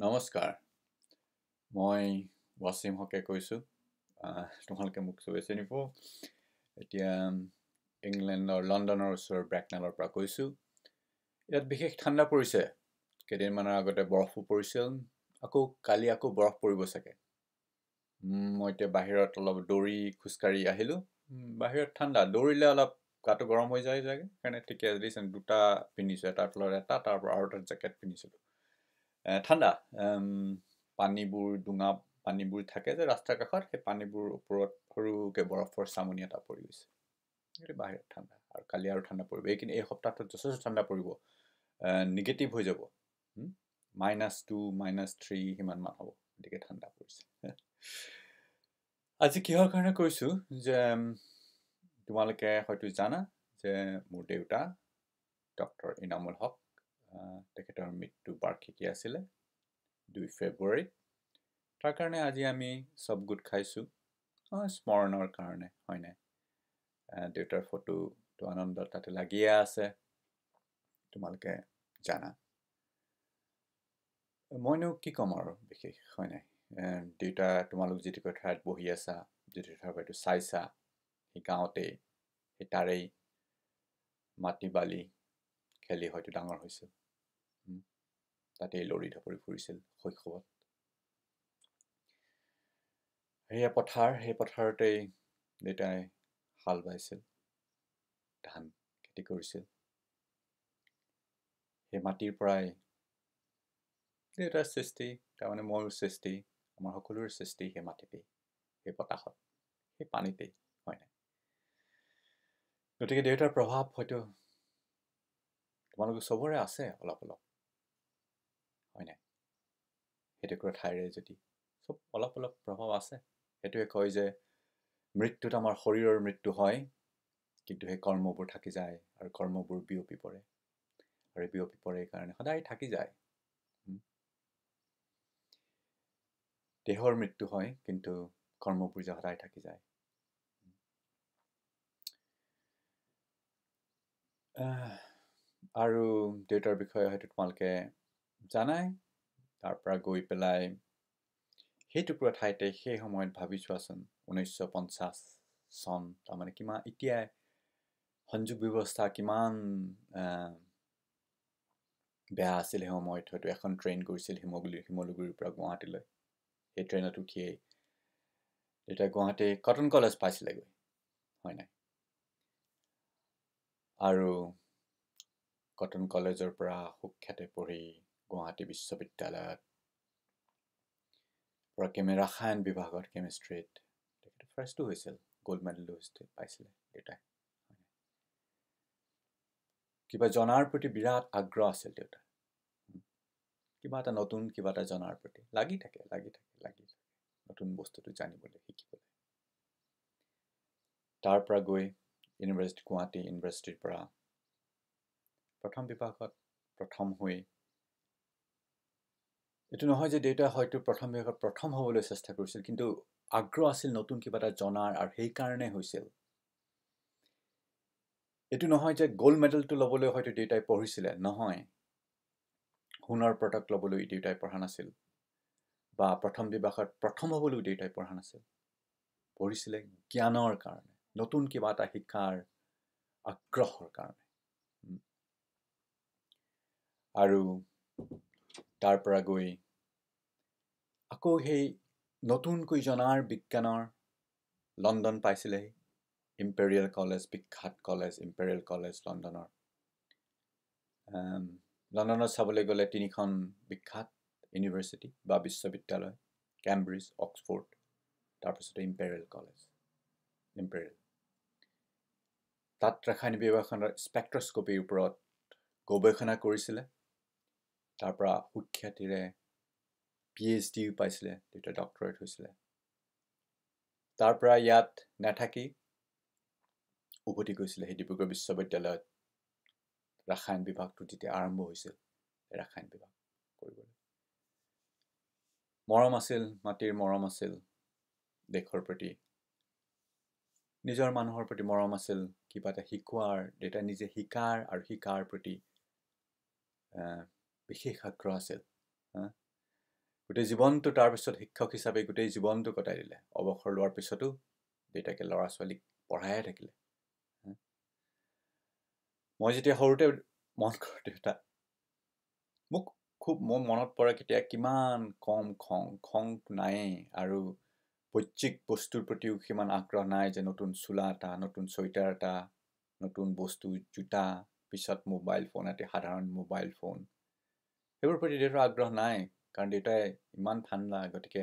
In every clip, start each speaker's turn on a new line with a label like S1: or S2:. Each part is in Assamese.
S1: নমস্কাৰ। মই ৱাচিম হকে কৈছোঁ। তোমালোকে মোক চবেই চিনি পোৱা। এতিয়া ইংলেণ্ডৰ লণ্ডনৰ ওচৰৰ ব্ৰেকনেলৰ পৰা কৈছোঁ। ইয়াত বিশেষ ঠাণ্ডা পৰিছে। কেইদিনমানৰ আগতে বৰফো পৰিছিল। আকৌ কালি আকৌ বৰফ পৰিব চাগে। মই এতিয়া বাহিৰত অলপ দৌৰি খোজকাঢ়ি আহিলোঁ। বাহিৰত ঠাণ্ডা। দৌৰিলে অলপ গাটো গৰম হৈ যায় চাগে। সেইকাৰণে ঠিকে দুটা পিন্ধিছোঁ। এটাৰ তলত এটা তাৰ পৰা আৰু এটা জেকেট পিন্ধিছিলোঁ। ঠাণ্ডা। পানীবোৰ ডুঙা পানীবোৰ থাকে যে ৰাস্তাৰ কাষত সেই পানীবোৰ ওপৰত সৰুকৈ বৰফৰ চামনি এটা পৰি গৈছে। সেইটো বাহিৰত ঠাণ্ডা আৰু কালি আৰু ঠাণ্ডা পৰিব। এইখিনি এই সপ্তাহটোত যথেষ্ট ঠাণ্ডা পৰিব। নিগেটিভ হৈ যাব। মাইনাছ টু মাইনাছ থ্ৰী সিমানমান হ'ব। গতিকে ঠাণ্ডা পৰিছে। আজি কিহৰ কাৰণে কৈছোঁ যে তোমালোকে হয়তো জানা যে মোৰ দেউতা ডক্টৰ ইনামুল হক তেখেতৰ মৃত্যু বাৰ্ষিকী আছিলে দুই ফেব্ৰুৱাৰীত তাৰ কাৰণে আজি আমি চব গোট খাইছোঁ। স্মৰণৰ কাৰণে হয়নে দেউতাৰ ফটোটো আনন্দ তাতে লাগিয়ে আছে তোমালোকে জানা। মইনো কি ক'ম আৰু বিশেষ হয়নে দেউতা তোমালোক যিটো ঠাইত বহি আছা যিটো ঠাইত চাইছা সেই গাঁৱতেই সেই তাৰেই মাটি বালি খেলি হয়তো ডাঙৰ হৈছিল তাতেই লৰি ঢপৰি ফুৰিছিল শৈশৱত। সেয়া পথাৰ সেই পথাৰতেই দেউতাই হাল বাইছিল ধান খেতি কৰিছিল। সেই মাটিৰ পৰাই দেউতাৰ সৃষ্টি তাৰমানে মোৰ সৃষ্টি আমাৰ সকলোৰে সৃষ্টি সেই মাটিতেই সেই বতাহত সেই পানীতেই হয় নাই? গতিকে দেউতাৰ প্ৰভাৱ হয়তো তোমালোকৰ চবৰে আছে অলপ অলপ। হয় নাই সেইটুকুৰা ঠাইৰে যদি। চব অলপ অলপ প্ৰভাৱ আছে। সেইটোৱে কয় যে মৃত্যুত আমাৰ শৰীৰৰ মৃত্যু হয় কিন্তু সেই কৰ্মবোৰ থাকি যায় আৰু কৰ্মবোৰ বিয়পি পৰে। আৰু বিয়পি পৰে কাৰণে সদায় থাকি যায়। দেহৰ মৃত্যু হয় কিন্তু কৰ্মবোৰ যে সদায় থাকি যায়। আৰু দেউতাৰ বিষয়ে হয়তো তোমালোকে জানাই। তাৰ পৰা গৈ পেলাই সেই টুকুৰা ঠাইতে সেই সময়ত ভাবি চোৱাচোন ঊনৈছশ পঞ্চাছ চন তাৰমানে কিমান এতিয়াই সংযোগ ব্যৱস্থা কিমান বেয়া আছিল সেই সময়ত। হয়তো এখন ট্ৰেইন গৈছিল শিমলুগুৰি শিমলুগুৰিৰ পৰা গুৱাহাটীলৈ। সেই ট্ৰেইনত উঠিয়েই তেতিয়া গুৱাহাটী কটন কলেজ পাইছিলেগৈ হয় নাই? আৰু কটন কলেজৰ পৰা সুখ্যাতে পঢ়ি গুৱাহাটী বিশ্ববিদ্যালয়ত কেমে ৰাসায়ন বিভাগত কেমিষ্ট্ৰিত তেখেতে ফাৰ্ষ্টো হৈছিল গ'ল্ড মেডেলো পাইছিলে দেউতাই কিবা জনাৰ প্ৰতি বিৰাট আগ্ৰহ আছিল দেউতাৰ কিবা এটা নতুন কিবা এটা জনাৰ প্ৰতি। লাগি থাকে লাগি থাকে লাগি থাকে। নতুন বস্তুটো জানিবলৈ শিকিবলৈ। তাৰ পৰা গৈ ইউনিভাৰ্চিটি গুৱাহাটী ইউনিভাৰ্চিটিৰ পৰা প্ৰথম বিভাগত প্ৰথম হৈ এইটো নহয় যে দেউতাই হয়তো প্ৰথম বিভাগত প্ৰথম হ'বলৈ চেষ্টা কৰিছিল কিন্তু আগ্ৰহ আছিল নতুন কিবা এটা জনাৰ আৰু সেইকাৰণে হৈছিল। এইটো নহয় যে গ'ল্ড মেডেলটো ল'বলৈ হয়তো দেউতাই পঢ়িছিলে নহয়। সোণৰ পদক ল'বলৈ দেউতাই পঢ়া নাছিল। বা প্ৰথম বিভাগত প্ৰথম হ'বলৈও দেউতাই পঢ়া নাছিল। পঢ়িছিলে জ্ঞানৰ কাৰণে নতুন কিবা এটা শিকাৰ আগ্ৰহৰ কাৰণে। আৰু তাৰ পৰা গৈ আকৌ সেই নতুনকৈ জনাৰ বিজ্ঞানৰ লণ্ডন পাইছিলেহি। ইম্পেৰিয়েল কলেজ বিখ্যাত কলেজ ইম্পেৰিয়েল কলেজ লণ্ডনৰ। লণ্ডনত চাবলৈ গ'লে তিনিখন বিখ্যাত ইউনিভাৰ্চিটি বা বিশ্ববিদ্যালয় কেম্ব্ৰিজ অক্সফৰ্ড তাৰপিছতে ইম্পেৰিয়েল কলেজ ইম্পেৰিয়েল তাত ৰাসায়নিক বিভাগখনৰ স্পেক্ট্ৰস্কপিৰ ওপৰত গৱেষণা কৰিছিলে। তাৰ পৰা সুখ্যাতিৰে পি এইচ ডিও পাইছিলে তেতিয়া ডক্টৰেট হৈছিলে। তাৰ পৰা ইয়াত নাথাকি উভতি গৈছিলে সেই ডিব্ৰুগড় বিশ্ববিদ্যালয়ত। ৰাসায়ন বিভাগটো যেতিয়া আৰম্ভ হৈছিল ৰাসায়ন বিভাগ কৰিবলৈ। মৰম আছিল মাটিৰ মৰম আছিল দেশৰ প্ৰতি। নিজৰ মানুহৰ প্ৰতি মৰম আছিল কিবা এটা শিকোৱাৰ দেউতাই নিজে শিকাৰ আৰু শিকাৰ প্ৰতি বিশেষ আগ্ৰহ আছিল গোটেই জীৱনটো তাৰপিছত শিক্ষক হিচাপে গোটেই জীৱনটো কটাই দিলে। অৱসৰ লোৱাৰ পিছতো দেউতাকে ল'ৰা ছোৱালীক পঢ়াইহে থাকিলে মই যেতিয়া সৰুতে মন কৰোঁ দেউতা মোক খুব মোৰ মনত পৰে কেতিয়া কিমান কম খং খং নায়েই আৰু বৈজ্যিক বস্তুৰ প্ৰতিও সিমান আগ্ৰহ নাই যে নতুন চোলা এটা নতুন চুৱেটাৰ এটা নতুন বস্তু জোতা পিছত মোবাইল ফোন এটি সাধাৰণ মোবাইল ফোন। সেইবোৰৰ প্ৰতি দেউতাৰ আগ্ৰহ নাই কাৰণ দেউতাই ইমান ঠাণ্ডা গতিকে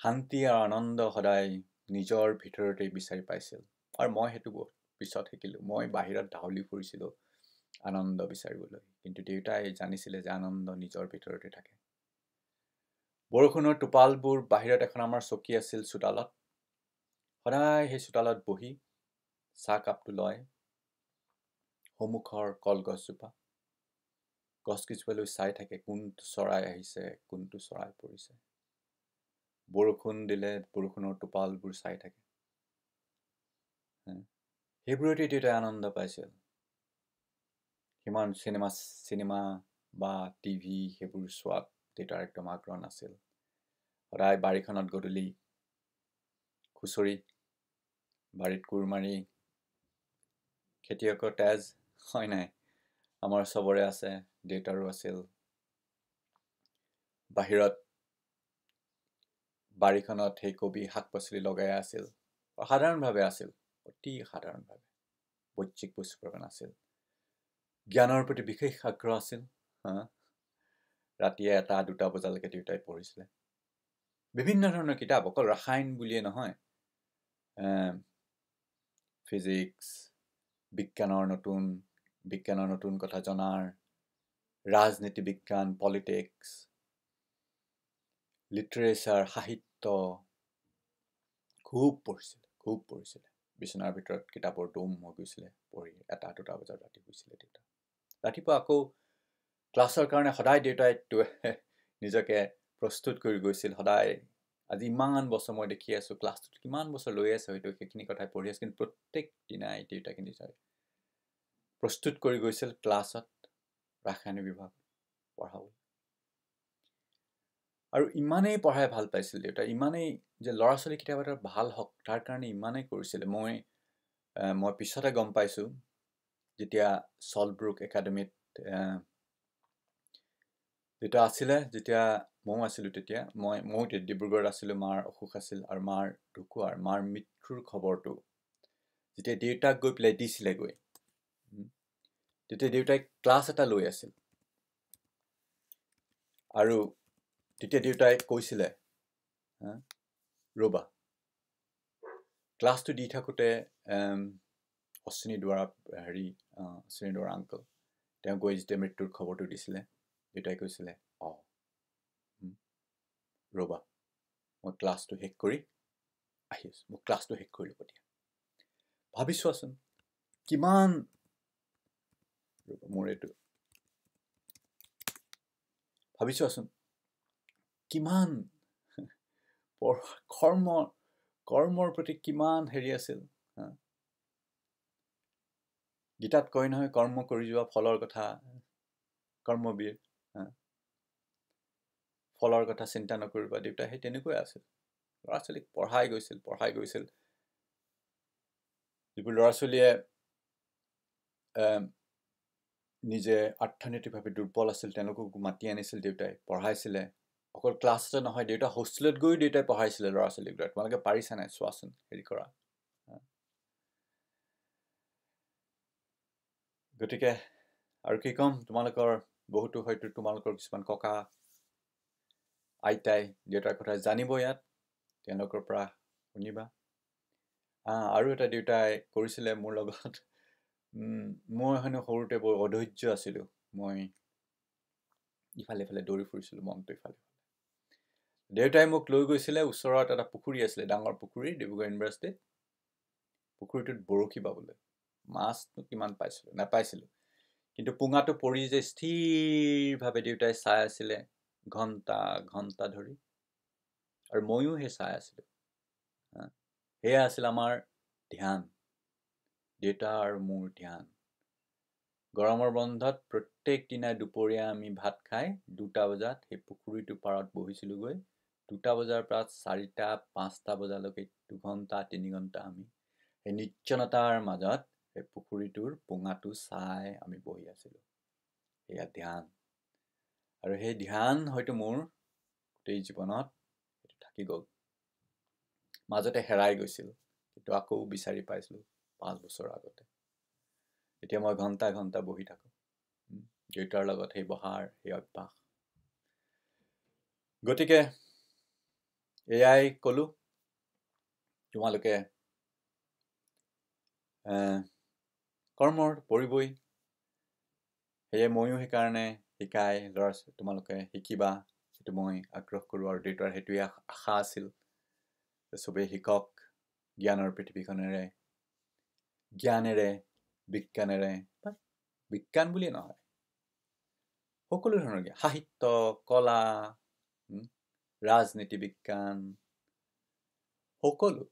S1: শান্তি আৰু আনন্দ সদায় নিজৰ ভিতৰতেই বিচাৰি পাইছিল। আৰু মই সেইটো পিছত শিকিলোঁ। মই বাহিৰত ঢাউলি ফুৰিছিলোঁ আনন্দ বিচাৰিবলৈ। কিন্তু দেউতাই জানিছিলে যে আনন্দ নিজৰ ভিতৰতে থাকে। বৰষুণৰ টোপালবোৰ বাহিৰত এখন আমাৰ চকী আছিল চোতালত। সদায় সেই চোতালত বহি চাহকাপটো লয়। সন্মুখৰ কলগছজোপা। গছকেইজোপালৈ চাই থাকে কোনটো চৰাই আহিছে কোনটো চৰাই পৰিছে। বৰষুণ দিলে বৰষুণৰ টোপালবোৰ চাই থাকে। সেইবোৰতে দেউতাই আনন্দ পাইছিল। সিমান চিনেমা চিনেমা বা টিভি সেইবোৰ চোৱাত দেউতাৰ একদম আগ্ৰহ নাছিল। সদায় বাৰীখনত গধূলি খুচৰি বাৰীত কোৰ মাৰি খেতিয়কৰ তেজ হয় নাই? আমাৰ চবৰে আছে দেউতাৰো আছিল। বাহিৰত বাৰীখনত সেই কবি শাক পাচলি লগাই আছিল। সাধাৰণভাৱে আছিল অতি সাধাৰণভাৱে। বৈজ্যিক বস্তু আছিল। জ্ঞানৰ প্ৰতি বিশেষ আগ্ৰহ আছিল হা? ৰাতিয়ে এটা দুটা বজালৈকে দেউতাই পঢ়িছিলে। বিভিন্ন ধৰণৰ কিতাপ অকল ৰসায়ন বুলিয়ে নহয়। ফিজিক্স বিজ্ঞানৰ নতুন বিজ্ঞানৰ নতুন কথা জনাৰ ৰাজনীতি বিজ্ঞান পলিটিক্স লিটাৰেচাৰ সাহিত্য খুব পঢ়িছিলে খুব পঢ়িছিলে। বিচনাৰ ভিতৰত কিতাপৰ দম হৈ গৈছিলে পঢ়ি এটা দুটা বজাত ৰাতি শুইছিলে দেউতা। ৰাতিপুৱা আকৌ ক্লাছৰ কাৰণে সদায় দেউতাই নিজকে প্ৰস্তুত কৰি গৈছিল সদায় আজি ইমান বছৰ মই দেখি আছোঁ ক্লাছটোত কিমান বছৰ লৈ আছে হয়তো সেইখিনি কথাই পঢ়ি আছোঁ কিন্তু প্ৰত্যেক দিনাই দেউতাকে নিজে প্ৰস্তুত কৰি গৈছিল ক্লাছত ৰাসায়নিক বিভাগ পঢ়াবলৈ আৰু ইমানেই পঢ়াই ভাল পাইছিল দেউতা ইমানেই যে ল'ৰা ছোৱালী কিতাপ এটা ভাল হওক তাৰ কাৰণে ইমানেই কৰিছিলে। মই মই পিছতে গম পাইছোঁ যেতিয়া চলব্ৰুক একাডেমীত যেতিয়া আছিলে যেতিয়া ময়ো আছিলোঁ তেতিয়া মই ময়ো ডিব্ৰুগড়ত আছিলোঁ মাৰ অসুখ আছিল আৰু মাৰ ঢুকুৱাৰ মাৰ মৃত্যুৰ খবৰটো যেতিয়া দেউতাক গৈ পেলাই দিছিলে গৈ তেতিয়া দেউতাই ক্লাছ এটা লৈ আছিল। আৰু তেতিয়া দেউতাই কৈছিলে ৰ'বা ক্লাছটো দি থাকোঁতে অশ্বিনী দুৱাৰা হেৰি অশ্বিনী দুৱাৰা আংকল তেওঁ গৈ যেতিয়া মৃত্যুৰ খবৰটো দিছিলে দেউতাই কৈছিলে অঁ ৰ'বা মই ক্লাছটো শেষ কৰি আহি আছোঁ মই ক্লাছটো শেষ কৰি ল'ব দিয়া। ভাবি চোৱাচোন কিমান মোৰ এইটো ভাবি চোৱাচোন কিমান কৰ্ম কৰ্মৰ প্ৰতি কিমান হেৰি আছিল গীতাত কয় নহয় কৰ্ম কৰি যোৱা ফলৰ কথা কৰ্মবীৰ ফলৰ কথা চিন্তা নকৰিবা দেউতা সেই তেনেকুৱাই আছিল ল'ৰা ছোৱালীক পঢ়াই গৈছিল পঢ়াই গৈছিল যিবোৰ ল'ৰা ছোৱালীয়ে নিজে অৰ্থনৈতিকভাৱে দুৰ্বল আছিল তেওঁলোকক মাতি আনিছিল দেউতাই পঢ়াইছিলে। অকল ক্লাছতে নহয় দেউতা হোষ্টেলত গৈও দেউতাই পঢ়াইছিলে ল'ৰা ছোৱালীবিলাক তোমালোকে পাৰিছা নাই? চোৱাচোন হেৰি কৰা। গতিকে আৰু কি ক'ম তোমালোকৰ বহুতো হয়তো তোমালোকৰ কিছুমান ককা আইতাই দেউতাৰ কথা জানিব ইয়াত তেওঁলোকৰ পৰা শুনিবা। আৰু এটা দেউতাই কৰিছিলে মোৰ লগত মই হেনো সৰুতে বৰ অধৈৰ্য আছিলোঁ। মই ইফালে ইফালে দৌৰি ফুৰিছিলোঁ মনটো ইফালে দেউতাই মোক লৈ গৈছিলে ওচৰত এটা পুখুৰী আছিলে ডাঙৰ পুখুৰী ডিব্ৰুগড় ইউনিভাৰ্চিটিত পুখুৰীটোত বৰশী বাবলৈ। মাছনো কিমান পাইছিলোঁ নাপাইছিলোঁ। কিন্তু পুঙাটো পৰি যে স্থিৰভাৱে দেউতাই চাই আছিলে ঘণ্টা ঘণ্টা ধৰি। আৰু ময়ো সেই চাই আছিলোঁ। সেয়া আছিল আমাৰ ধ্যান। দেউতা আৰু মোৰ ধ্যান। গৰমৰ বন্ধত প্ৰত্যেক দিনাই দুপৰীয়া আমি ভাত খাই দুটা বজাত সেই পুখুৰীটোৰ পাৰত বহিছিলোঁগৈ। দুটা বজাৰ পৰা চাৰিটা পাঁচটা বজালৈকে দুঘণ্টা তিনি ঘণ্টা আমি সেই নিৰ্জনতাৰ মাজত সেই পুখুৰীটোৰ পোঙাটো চাই আমি বহি আছিলোঁ। সেয়া ধ্যান। আৰু সেই ধ্যান হয়তো মোৰ গোটেই জীৱনত থাকি গ'ল। মাজতে হেৰাই গৈছিল কিন্তু আকৌ বিচাৰি পাইছিলোঁ। পাঁচ বছৰ আগতে। এতিয়া মই ঘণ্টা ঘণ্টা বহি থাকোঁ। দেউতাৰ লগত সেই বহাৰ সেই অভ্যাস। গতিকে এয়াই ক'লোঁ। তোমালোকে কৰ্মৰ পৰিবই। সেয়ে ময়ো সেইকাৰণে শিকাই ল'ৰা তোমালোকে শিকিবা। সেইটো মই আগ্ৰহ কৰোঁ আৰু দেউতাৰ সেইটোৱে আশা আছিল চবেই শিকক। জ্ঞানৰ পৃথিৱীখনেৰে জ্ঞানেৰে বিজ্ঞানেৰে বা বিজ্ঞান বুলিয়ে নহয়। সকলো ধৰণৰ জ্ঞান সাহিত্য কলা ৰাজনীতি বিজ্ঞান সকলো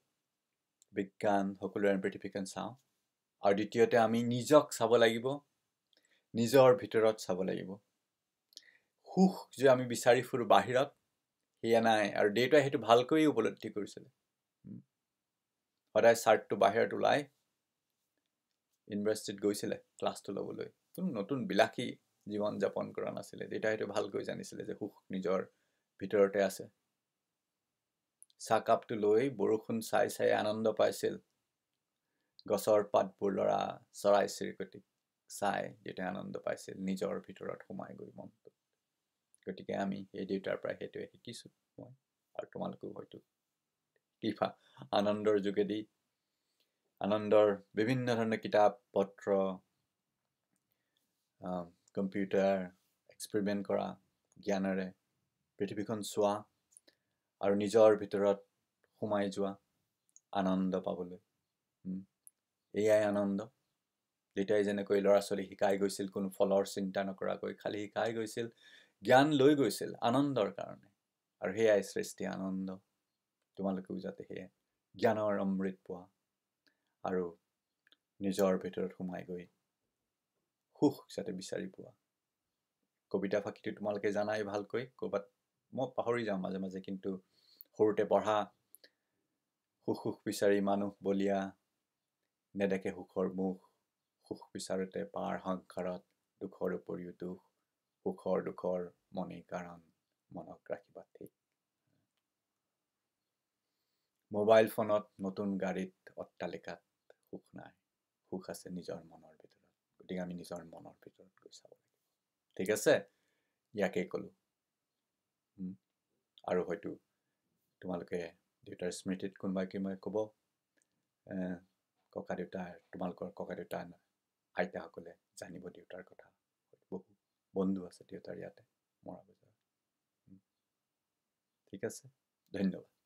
S1: বিজ্ঞান সকলোৰে পৃথিৱীখন চাওঁ। আৰু দ্বিতীয়তে আমি নিজক চাব লাগিব নিজৰ ভিতৰত চাব লাগিব। সুখ যে আমি বিচাৰি ফুৰোঁ বাহিৰত সেয়া নাই। আৰু দেউতাই সেইটো ভালকৈ উপলব্ধি কৰিছিলে। সদায় চাৰ্টটো বাহিৰত ওলাই ইউনিভাৰ্চিটিত গৈছিলে ক্লাছটো ল'বলৈ। কোনো নতুন বিলাসী জীৱন যাপন কৰা নাছিলে। দেউতাই সেইটো ভালকৈ জানিছিলে যে সুখ নিজৰ ভিতৰতে আছে। চাহকাপটো লৈ বৰষুণ চাই চাই আনন্দ পাইছিল। গছৰ পাতবোৰ লৰা চৰাই চিৰিকটিক চাই দেউতাই আনন্দ পাইছিল নিজৰ ভিতৰত সোমাই গৈ মনটো গতিকে আমি এই দেউতাৰ পৰা সেইটোৱে শিকিছোঁ মই আৰু তোমালোকেও হয়তো কিবা আনন্দৰ যোগেদি আনন্দৰ বিভিন্ন ধৰণৰ কিতাপ পত্ৰ কম্পিউটাৰ এক্সপেৰিমেণ্ট কৰা জ্ঞানেৰে পৃথিৱীখন চোৱা আৰু নিজৰ ভিতৰত সোমাই যোৱা আনন্দ পাবলৈ। এয়াই আনন্দ। দেউতাই যেনেকৈ ল'ৰা ছোৱালী শিকাই গৈছিল কোনো ফলৰ চিন্তা নকৰাকৈ খালী শিকাই গৈছিল জ্ঞান লৈ গৈছিল আনন্দৰ কাৰণে। আৰু সেয়াই সৃষ্টি আনন্দ। তোমালোকেও যাতে সেয়াই জ্ঞানৰ অমৃত পোৱা। আৰু নিজৰ ভিতৰত সোমাই গৈ সুখ যাতে বিচাৰি পোৱা। কবিতা ফাঁকিটো তোমালোকে জানাই ভালকৈ ক'ৰবাত মই পাহৰি যাওঁ মাজে মাজে কিন্তু সৰুতে পঢ়া সুখ সুখ বিচাৰি মানুহ বলিয়া নেদেখে সুখৰ মুখ সুখ বিচাৰোঁতে পাৰ সংসাৰত দুখৰ উপৰিও দুখ সুখৰ দুখৰ মনে কাৰণ মনক ৰাখিবা ঠিক। মোবাইল ফোনত নতুন গাড়ীত অট্টালিকাত সুখ নাই সুখ আছে নিজৰ মনৰ ভিতৰত গতিকে আমি নিজৰ মনৰ ভিতৰত গৈ চাব লাগিব ঠিক আছে ইয়াকেই ক'লোঁ আৰু হয়তো তোমালোকে দেউতাৰ স্মৃতিত কোনোবাই কোনোবাই ক'ব ককা দেউতাৰ তোমালোকৰ ককা দেউতা আইতাসকলে জানিব দেউতাৰ কথা বহু বন্ধু আছে দেউতাৰ ইয়াতে মৰা ঠিক আছে ধন্যবাদ